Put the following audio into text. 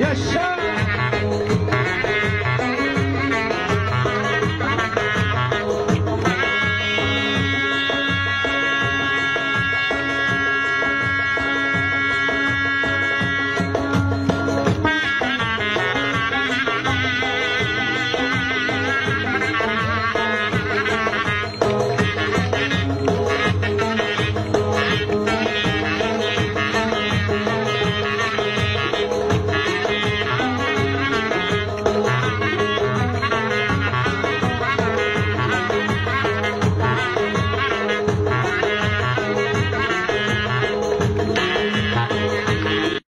Yaşa!